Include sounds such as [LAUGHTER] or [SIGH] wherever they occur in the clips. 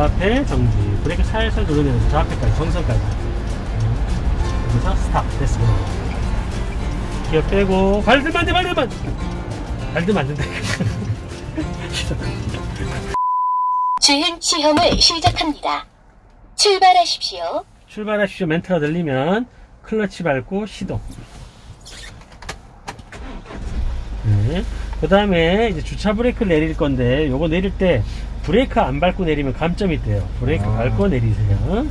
저 앞에 정지. 브레이크 살살 누르면서 저 앞에까지 정지선까지. 여기서 스탑. 됐습니다. 기어 빼고 발들면 안 돼. 발들면 안 된다. 주행 시험을 시작합니다. 출발하십시오. 출발하십시오. 멘트가 들리면 클러치 밟고 시동. 네. 그 다음에 이제 주차 브레이크를 내릴 건데 요거 내릴 때 브레이크 안 밟고 내리면 감점이 있대요. 브레이크 아. 밟고 내리세요.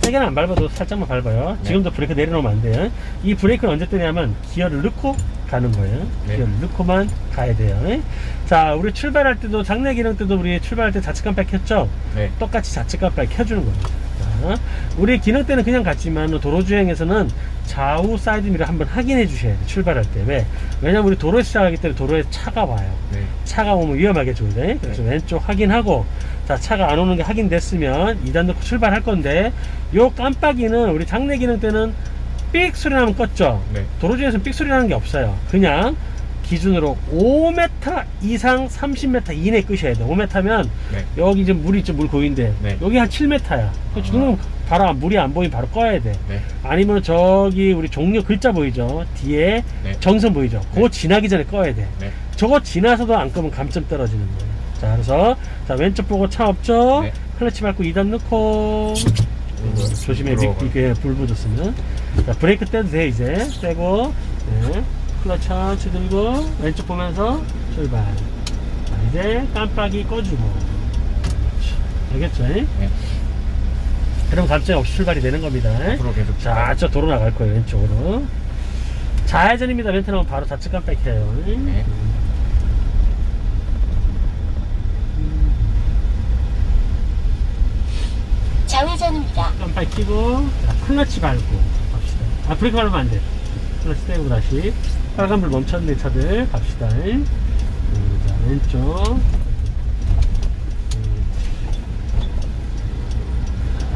세게는 안 밟아도 살짝만 밟아요. 네. 지금도 브레이크 내려놓으면 안 돼요. 이 브레이크는 언제 떼냐면 기어를 넣고 가는 거예요. 네. 기어를 넣고만 가야 돼요. 자, 우리 출발할 때도 장내 기능 때도 우리 출발할 때 좌측 깜빡 켰죠? 네. 똑같이 좌측 깜빡 켜주는 겁니다. 자, 우리 기능 때는 그냥 갔지만 도로 주행에서는 좌우 사이드 미러 한번 확인해 주셔야 돼요. 출발할 때. 왜? 왜냐면 우리 도로에서 시작하기 때문에 도로에 차가 와요. 네. 차가 오면 위험하게 줘야 돼. 그래서 네. 왼쪽 확인하고, 자, 차가 안 오는 게 확인됐으면 2단 넣고 출발할 건데, 요 깜빡이는 우리 장내 기능 때는 삑 소리 나면 껐죠? 네. 도로 중에서 삑 소리 나는 게 없어요. 그냥 기준으로 5m 이상 30m 이내 끄셔야 돼. 5m면 네. 여기 지금 물이 있죠, 물 고인데. 네. 여기 한 7m야. 그 주는 바로 안- 물이 안 보이면 바로 꺼야 돼. 네. 아니면 저기 우리 종료 글자 보이죠? 뒤에 네. 정선 보이죠? 그거 지나기 전에 꺼야 돼. 네. 저거 지나서도 안 끄면 감점 떨어지는 거예요. 자, 그래서 자 왼쪽 보고 차 없죠? 네. 클러치 밟고 2단 넣고 조심해. 이게 불 붙었으면 자 브레이크 떼도 돼 이제 떼고 네. 클러치 천천히 들고 왼쪽 보면서 출발 자, 이제 깜빡이 꺼주고 그렇지. 알겠죠? 네. 그럼 감점 없이 출발이 되는 겁니다 앞으로 계속 자, 저 도로 나갈 거예요, 왼쪽으로. 좌회전입니다. 멘트 나오면 바로 좌측 깜빡 켜요. 네. 좌회전입니다. 깜빡 켜고, 자, 클러치 밟고 갑시다. 아, 브레이크 밟으면 안 돼. 클러치 떼고 다시. 빨간불 멈췄네, 차들. 갑시다. 음, 자, 왼쪽. 음.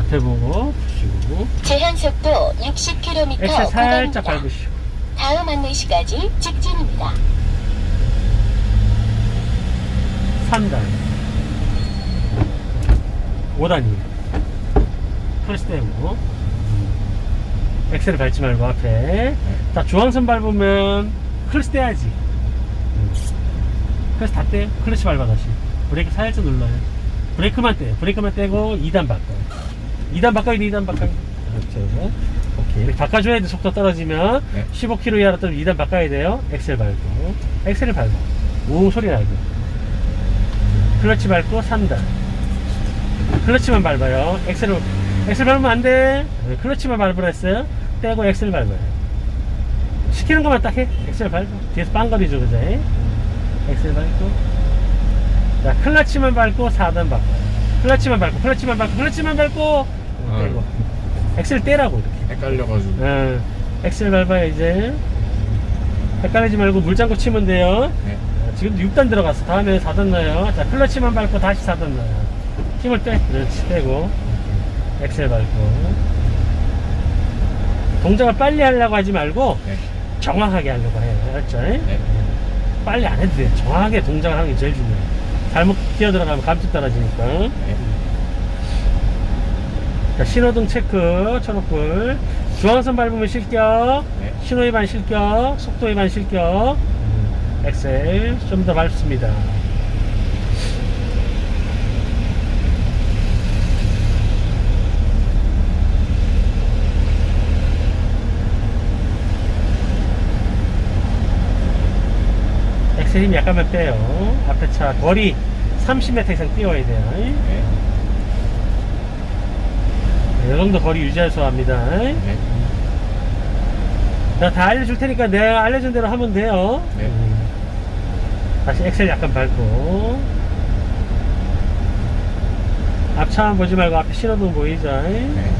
앞에 보고, 보시고. 제한 속도 60km 엑셀 살짝. 밟으시고. 다음 안내시까지 직진입니다. 3단 5단이 클러치 떼고 엑셀을 밟지 말고 앞에. 자 중앙선 밟으면 클러치 떼야지. 클러치 다 떼요 클래치 밟아 다시. 브레이크 살짝 눌러요. 브레이크만 떼요 브레이크만 떼고 2단 바꿔요 2단 바꿔야 돼 2단 바꿔야 돼 그렇죠. 오케이. 이렇게 바꿔줘야 돼. 속도 떨어지면 네. 15km 이하로 떨어지면 2단 바꿔야 돼요. 엑셀 밟고. 엑셀을 밟아. 우 소리 나게 클러치 밟고 3단. 클러치만 밟아요. 엑셀을 엑셀 밟으면 안 돼 클러치만 밟으라 했어요 떼고 엑셀 밟아요 시키는 것만 딱 해 엑셀 밟고 뒤에서 빵빵거리죠 그죠 엑셀 밟고 자 클러치만 밟고 4단 밟고 클러치만 밟고 클러치만 밟고 클러치만 밟고 아. 떼고 엑셀 떼라고 이렇게 헷갈려가지고. 어, 엑셀 밟아요 이제 헷갈리지 말고 물장구 치면 돼요 네. 지금도 6단 들어갔어. 다음에 4단 넣어요. 자, 클러치만 밟고 다시 4단 넣어요. 힘을 빼. 그렇지, 빼고. 엑셀 밟고. 동작을 빨리 하려고 하지 말고 네. 정확하게 하려고 해요. 알았죠? 네. 빨리 안 해도 돼. 정확하게 동작을 하는 게 제일 중요해. 잘못 기어 들어가면 감점 떨어지니까. 네. 자, 신호등 체크, 초록불. 중앙선 밟으면 실격. 네. 신호 위반 실격. 속도 위반 실격. 엑셀. 좀 더 밟습니다. 엑셀 힘 약간만 빼요. 앞에 차 거리 30m 이상 띄워야 돼요. 네. 이 정도 거리 유지해서 합니다. 네. 자, 다 알려줄 테니까 내가 알려준 대로 하면 돼요. 네. 다시 엑셀 약간 밟고. 앞차만 보지 말고 앞에 신호등 보이죠? 네.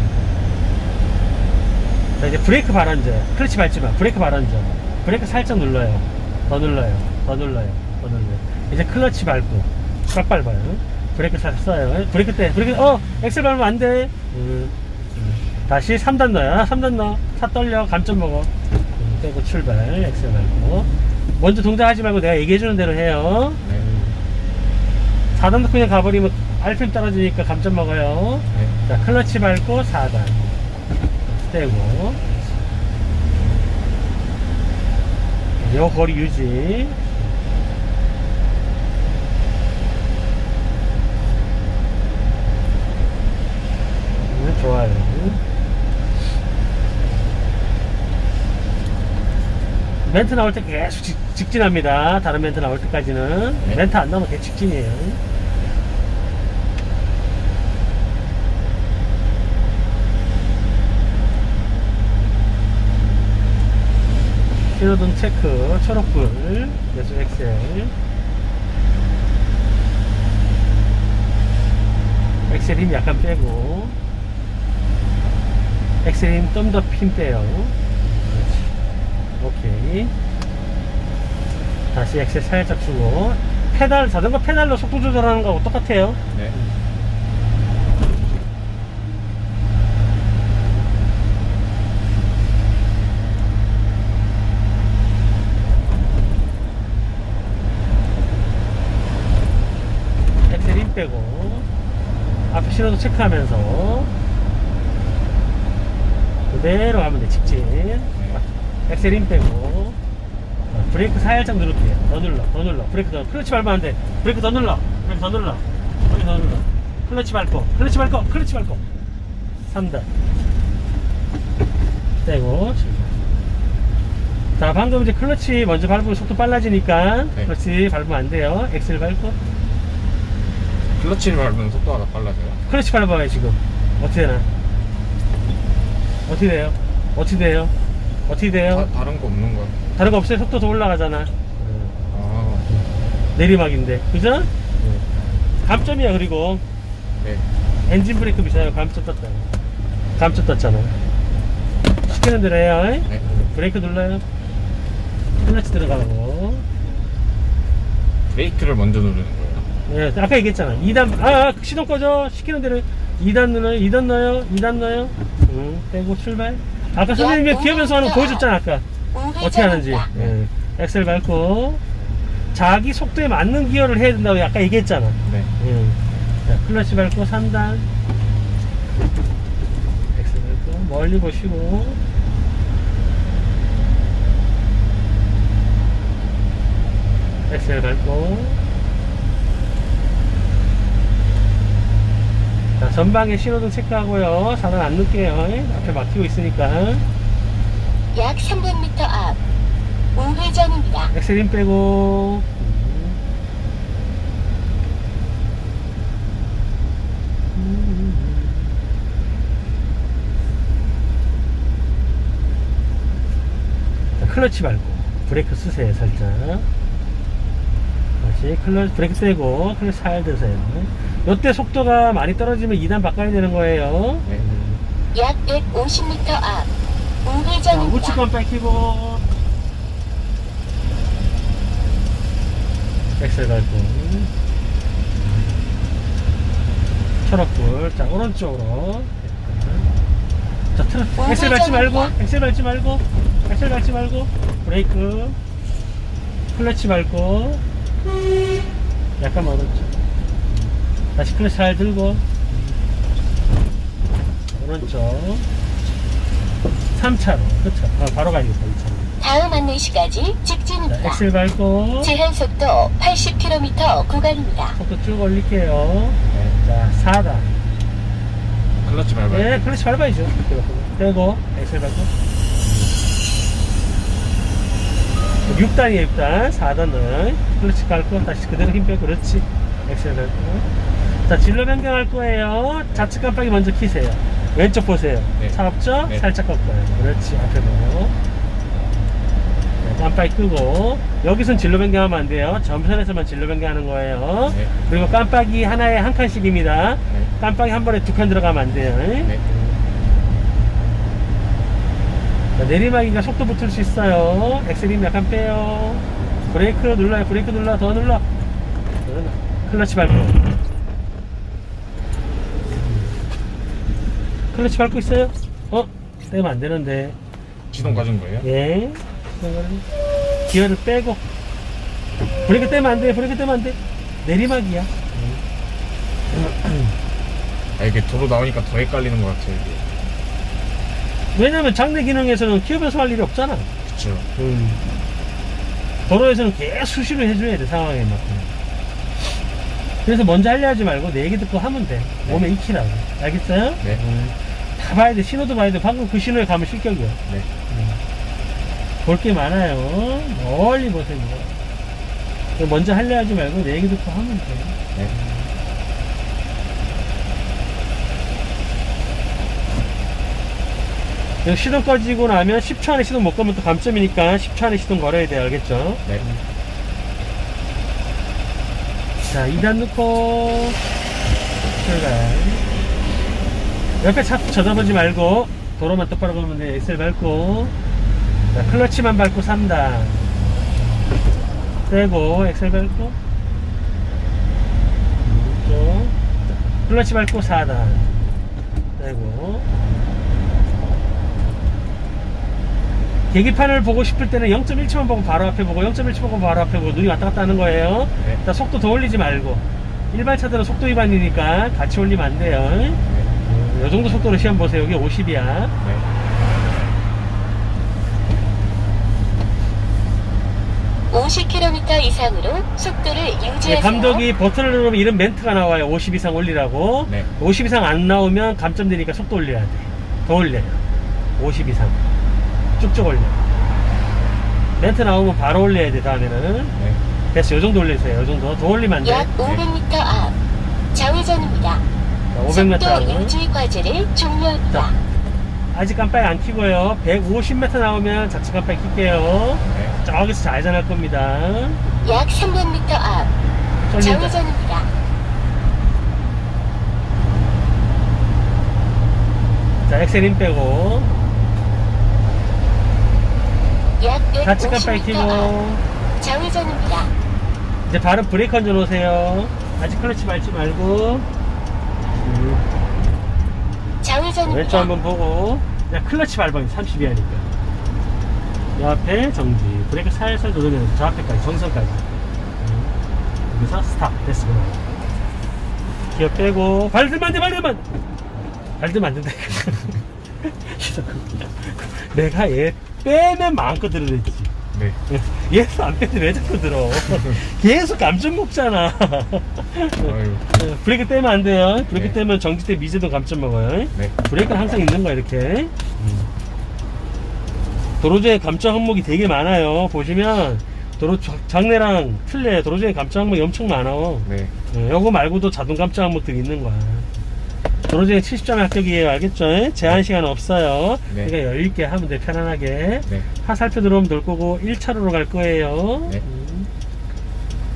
자, 이제 브레이크 발언제. 클러치 밟지 마. 브레이크 발언제. 브레이크 살짝 눌러요. 더 눌러요. 더 눌러요. 더 눌러요. 이제 클러치 밟고. 꽉 밟아요. 브레이크 살짝 써요. 브레이크 떼. 브레이크, 어! 엑셀 밟으면 안 돼. 음, 음. 다시 3단 넣어요. 3단 넣어. 차 떨려. 감점 먹어. 음, 떼고 출발. 엑셀 밟고. 먼저 동작하지 말고 내가 얘기해주는 대로 해요. 네. 4단 넣고 그냥 가버리면 RPM 떨어지니까 감점 먹어요. 네. 자, 클러치 밟고 4단. 떼고. 요 거리 유지. 네, 좋아요. 멘트 나올 때 계속 직, 직진합니다. 다른 멘트 나올 때까지는. 네. 멘트 안 나오면 계속 직진이에요. 신호등 체크, 초록불, 계속 엑셀. 엑셀 힘 약간 빼고, 엑셀 힘좀더힘 빼요. 그렇지. 오케이. 다시 엑셀 살짝 주고, 페달, 자전거 페달로 속도 조절하는 거하고 똑같아요. 네. 엑셀 힘 빼고 앞에 신호도 체크하면서 그대로 가면 돼 직진. 엑셀 힘 빼고. 자, 브레이크 살짝 누를게요. 더 눌러 더 눌러. 브레이크 더 클러치 밟으면 안돼. 브레이크 더 눌러 브레이크 더 눌러. 브레이크 더 눌러. 클러치 밟고 클러치 밟고 클러치 밟고. 3단 떼고 출발. 자 방금 이제 클러치 먼저 밟으면 속도 빨라지니까 네. 클러치 밟으면 안 돼요. 엑셀 밟고. 클러치를 밟으면 속도가 더 빨라져요. 클러치 밟아봐요 지금. 어떻게 되나 어떻게 돼요? 어떻게 돼요? 어떻게 돼요? 다, 다른 거 없는 거요? 다른 거 없어요? 속도 더 올라가잖아. 아, 내리막인데. 그죠? 감점이야 그리고. 네. 엔진 브레이크 비싸요 감점 떴다 감점 떴잖아. 시키는 대로 해요 네. 브레이크 눌러요. 클러치 들어가고. 브레이크를 먼저 누르는 거예요. 예, 아까 얘기했잖아. 2단 아, 아 시동 꺼져. 시키는 대로. 2단 눌러요. 2단 넣어요. 2단 넣어요 응 빼고 출발 아까 선생님이 기어면서 하는 거 보여줬잖아 아까 어떻게 하는지. 예. 엑셀 밟고 자기 속도에 맞는 기어를 해야 된다고 아까 얘기했잖아 네. 예. 자, 클러치 밟고 3단 엑셀 밟고 멀리 보시고 엑셀 밟고 전방에 신호등 체크하고요. 4단 안 넣을게요. 예. 앞에 막히고 있으니까. 약 300m 앞. 우회전입니다. 엑셀 힘 빼고. 자, 클러치 밟고 브레이크 쓰세요 살짝 다시 클러치 브레이크 떼고 클러치 살살 드세요. 요때 속도가 많이 떨어지면 2단 바꿔야 되는 거예요. 네. 약 150m 앞. 자 우회전입니다. 우측 깜빡이 켜고. 엑셀 밟고. 초록불. 자 오른쪽으로. 자 틀어 엑셀 밟지 말고 엑셀 밟지 말고 엑셀 밟지 말고 브레이크. 클러치 밟고 약간 오른쪽 다시 클러치 잘 들고. 오른쪽. 3차로. 그쵸? 어, 바로 가야겠다 2차로. 다음 안내시까지 자, 직진입니다. 엑셀 밟고. 제한 속도 80km 구간입니다. 속도 쭉 올릴게요. 자 4단 클러치 밟아요. 예 클러치 밟아야죠. 떼고 엑셀 밟고 6단이에요 6단 4단은. 클러치 밟고 다시 그대로 힘 빼고. 그렇지. 엑셀 밟고 자 진로 변경할 거예요. 좌측 깜빡이 먼저 키세요. 왼쪽 보세요. 네. 차 없죠? 네. 살짝 꺾어요. 그렇지. 앞에 보고 네, 깜빡이 끄고. 여기선 진로 변경하면 안 돼요. 전선에서만 진로 변경하는 거예요. 네. 그리고 깜빡이 하나에 한 칸씩입니다. 네. 깜빡이 한 번에 두 칸 들어가면 안 돼요 네. 자, 내리막이가 속도 붙을 수 있어요. 엑셀 힘 약간 빼요. 브레이크 눌러요. 브레이크 눌러. 더 눌러. 클러치 밟고. 클러치 밟고 있어요? 어? 떼면 안 되는데. 시동 꺼진 거예요? 예. 기어를 빼고. 브레이크 떼면 안 돼. 브레이크 떼면 안 돼. 내리막이야. 아, 이게 도로 나오니까 더 헷갈리는 것 같아요. 이게. 왜냐면 장내 기능에서는 기어 변속할 일이 없잖아. 그쵸. 음. 도로에서는 계속 수시로 해줘야 돼 상황에 맞게 그래서 먼저 하려 하지 말고 내 얘기 듣고 하면 돼 몸에 익히라고 알겠어요? 네. 음. 다 봐야 돼 신호도 봐야 돼 방금 그 신호에 가면 실격이야 네. 볼게 많아요 멀리 보세요 먼저 하려 하지 말고 내 얘기 듣고 하면 돼 네. 그리고 시동 꺼지고 나면 10초 안에 시동 못 거면 또 감점이니까 10초 안에 시동 걸어야 돼 알겠죠? 네. 자, 2단 넣고, 출발. 옆에 차 쳐다보지 말고, 도로만 똑바로 가면 돼. 엑셀 밟고, 자, 클러치만 밟고 3단. 떼고, 엑셀 밟고, 또, 클러치 밟고 4단. 떼고, 계기판을 보고 싶을 때는 0.1초만 보고 바로 앞에 보고 0.1초 보고 바로 앞에 보고 눈이 왔다 갔다 하는 거예요. 네. 자, 속도 더 올리지 말고 일반 차들은 속도 위반이니까 같이 올리면 안 돼요. 네. 이 정도 속도로 시험 보세요. 여기 50이야. 네. 오십 킬로미터 이상으로 속도를 유지하세요. 감독이 버튼을 누르면 이런 멘트가 나와요. 50 이상 올리라고. 네. 50 이상 안 나오면 감점 되니까 속도 올려야 돼. 더 올려요. 50 이상. 쭉쭉 올려. 멘트 나오면 바로 올려야 돼. 다음에는. 네. 됐어. 요 정도 올리세요. 요 정도. 더 올리면 안 돼. 약 500m 앞 좌회전입니다. 자, 500m. 속도 하고. 유지 과제를 종료합니다. 자. 아직 깜빡이 안 켜고요. 150m 나오면 자체 깜빡이 킬게요. 네. 저기서 좌회전할 겁니다. 약 300m 앞 쫄린다. 좌회전입니다. 자, 엑셀 힘 빼고. 약 자체 깜빡이 150m 켜고. 앞 좌회전입니다. 이제 바로 브레이크 얹어 놓으세요. 아직 클러치 밟지 말고. 음, 좌회전입니다. 왼쪽 한번 보고. 야, 클러치 밟아. 30이 하니까. 옆에 정지. 브레이크 살살 누르면서 저 앞에까지, 정지선까지. 음, 여기서 스탑. 됐어. 기어 빼고. 안 돼, 돼. 밟으면 안 된다. 내가 얘 빼면 마음껏 들으랬지. 네. 얘도 안 빼도 왜 자꾸 들어? [LAUGHS] 계속 감점 먹잖아. 브레이크 떼면 안 돼요. 브레이크 네. 떼면 정지 때 미제도 감점 먹어요. 네. 브레이크는 항상 있는 거야, 이렇게. 도로주행 감점 항목이 되게 많아요. 보시면, 도로 자- 장내랑 틀려요. 도로주행 감점 항목이 엄청 많아. 네. 어, 요거 말고도 자동 감점 항목들이 있는 거야. 도로주행 70점 합격이에요. 알겠죠? 제한 시간 없어요. 네. 그러니까 여유있게 하면 돼, 편안하게. 네. 화살표 들어오면 돌 거고 1차로로 갈 거예요. 네. 음.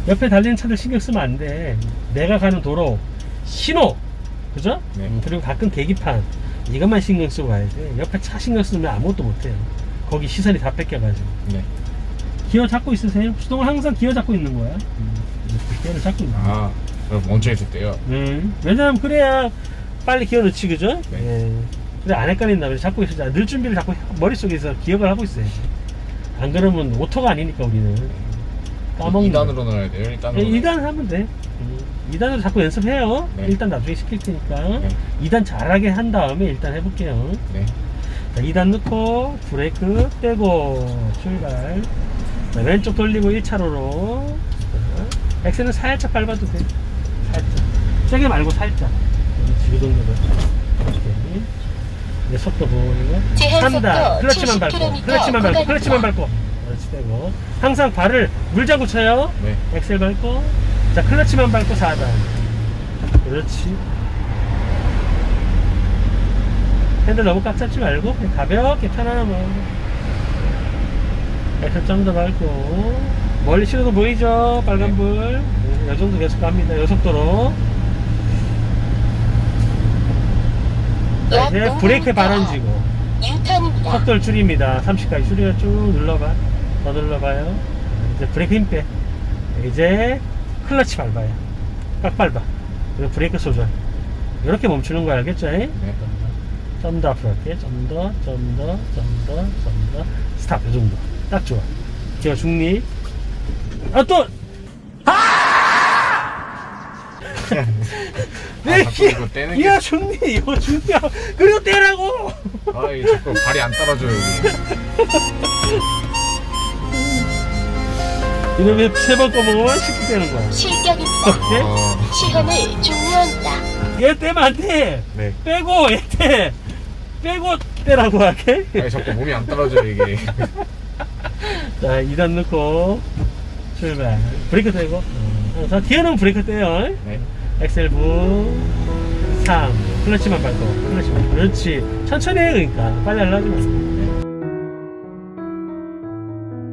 옆에 달리는 차들 신경 쓰면 안 돼. 내가 가는 도로, 신호, 그죠? 네. 음, 그리고 가끔 계기판 이것만 신경 쓰고 가야 돼. 옆에 차 신경 쓰면 아무것도 못 해요. 거기 시선이 다 뺏겨가지고. 네. 기어 잡고 있으세요? 수동은 항상 기어 잡고 있는 거야. 음, 기어를 잡고 있는 거야. 아, 그럼 멈춰 있을 때요. 음, 왜냐면 그래야 빨리 기어 넣지, 그죠? 네. 예. 근데 안 헷갈린다. 그래서 잡고 있어. 늘 준비를 자꾸 머릿속에서 기억을 하고 있어요. 안 그러면 오토가 아니니까 우리는. 까먹는 2단으로 넣어야 돼요. 1단으로. 예, 2단 하면 돼. 2단으로 자꾸 연습해요. 네. 1단 나중에 시킬 테니까. 네. 2단 잘하게 한 다음에 일단 해볼게요. 네. 자, 2단 넣고, 브레이크 떼고, 출발. 자, 왼쪽 돌리고 1차로로. 엑셀은 살짝 밟아도 돼. 살짝. 세게 말고 살짝. 그렇지, 이. 이렇게. 이제 속도 보이고. 제한 3단. 속도 클러치만 70 밟고. 클러치만 밟고. 클러치만 밟고. 그렇지, 떼고. 항상 발을 물장구 쳐요. 네. 엑셀 밟고. 자, 클러치만 밟고 4단. 그렇지. 핸들 너무 꽉 잡지 말고 그냥 가볍게 편안한 마음 엑셀 좀 더 밟고 멀리 신호도 보이죠? 빨간불 네, 이 정도 계속 갑니다 이 속도로 자, 약 이제 500m 브레이크 앞 발언지고. 속도를 줄입니다 30까지 줄여 쭉 눌러봐 더 눌러봐요 이제 브레이크 힘빼 이제 클러치 밟아요 꽉 밟아 그리고 브레이크 소전 이렇게 멈추는 거 알겠죠? 네. 좀더 앞으로 할게. 좀 더, 좀 더, 좀 더, 좀 더. 스탑. 이 정도. 딱 좋아. 기어 중립. 아, 또! 아! [LAUGHS] 네, 자꾸 이거 떼는 게- 야, 좋니, 이거 좋냐. 그리고 떼라고! 아 이게 자꾸 발이 안 따라줘요 이게. 이놈의 세번 꺼먹으면 쉽게 되는 거야. 실격입니다. 오케이? 아, 시험을 종료한다. 얘 떼면 안 돼! 네. 빼고, 얘 떼! 빼고 떼라고 할게? 아니 자꾸 몸이 안 따라줘요 이게. [LAUGHS] 자, 2단 넣고, 출발. 브레이크 떼고. 어, 자, 뒤에는 브레이크 떼요. 네. 엑셀부 3 클러치만 밟고 클러치만. 그렇지. 천천히 해 그러니까. 빨리 하려고. 하지 마